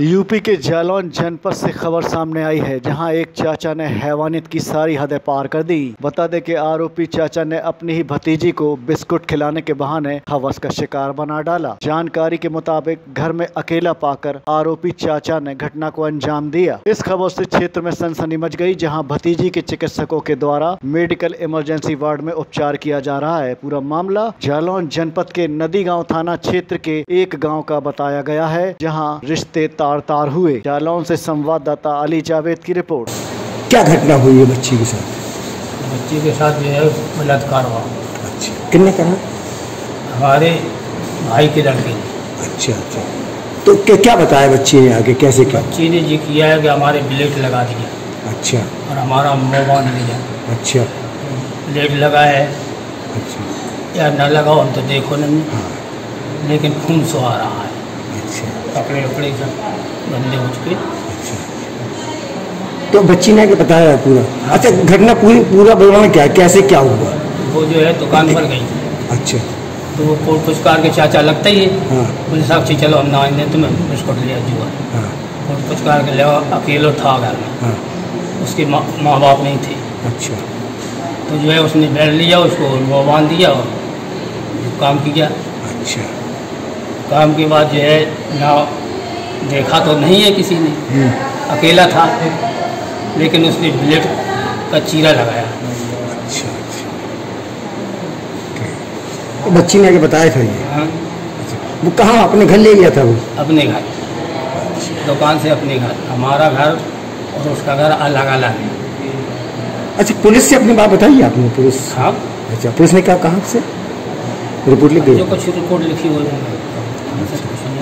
UP के जालौन जनपद से खबर सामने आई है, जहाँ एक चाचा ने हैवानियत की सारी हदें पार कर दी। बता दें कि आरोपी चाचा ने अपनी ही भतीजी को बिस्कुट खिलाने के बहाने हवस का शिकार बना डाला। जानकारी के मुताबिक घर में अकेला पाकर आरोपी चाचा ने घटना को अंजाम दिया। इस खबर से क्षेत्र में सनसनी मच गई, जहाँ भतीजी के चिकित्सकों के द्वारा मेडिकल इमरजेंसी वार्ड में उपचार किया जा रहा है। पूरा मामला जालौन जनपद के नदी गाँव थाना क्षेत्र के एक गाँव का बताया गया है, जहाँ रिश्ते तार तार हुए। जालौन से संवाददाता अली जावेद की रिपोर्ट। क्या घटना हुई है बच्ची के साथ? बच्चे के साथ जो है बलात्कार हुआ। अच्छा। किन्ने कहा हमारे भाई के लड़के। ने अच्छा अच्छा। तो क्या क्या बताया बच्ची ने आगे? कैसे क्या? बच्ची ने जी किया है कि हमारे ब्लेड लगा दिया। अच्छा। और हमारा मुँह बाँध लिया। अच्छा। ब्लेड लगा है। अच्छा। या न लगाओ हम तो देखो नहीं। हाँ। लेकिन खून सो आ रहा है। कपड़े वपड़े सब गंदे हो चुके। अच्छा। तो बच्ची ने आगे बताया पूरा? अच्छा घटना पूरी पूरा विवरण क्या कैसे क्या हुआ? वो जो है दुकान पर गई। अच्छा। तो वो कोट पुचकार के चाचा लगता ही है। हाँ। जी चलो हम ना आएँगे तुम्हें बिस्कुट लिया जुआ। हाँ। कोट पुचकार के ले अकेलो था घर में। हाँ। उसके माँ माँ बाप नहीं थे। अच्छा। तो जो है उसने बैठ लिया उसको बाँध दिया और काम किया। अच्छा। काम के बाद जो है ना देखा तो नहीं है किसी ने। हम्म, अकेला था लेकिन उसने बुलेट का चीरा लगाया। अच्छा अच्छा। तो बच्ची ने आगे बताया था ये? हाँ, वो कहाँ अपने घर ले गया था वो? अपने घर। दुकान से अपने घर। हमारा घर और उसका घर अलग अलग है। अच्छा पुलिस से अपनी बात बताइए आपने पुलिस? हाँ। अच्छा पुलिस ने क्या कहा आपसे रिपोर्ट लिख जो कुछ रिपोर्ट लिखी हुई है।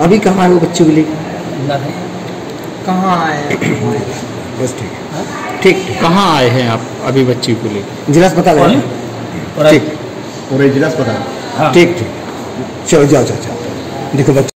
अभी कहाँ आए वो बच्चों के लिए? कहाँ आए बस ठीक है। ठीक ठीक। कहाँ आए हैं आप अभी बच्ची को लेकर जिला अस्पताल है। ठीक। पूरे जिला अस्पताल। हाँ ठीक ठीक। चलो जाओ जाओ जाओ। देखो बच्चे।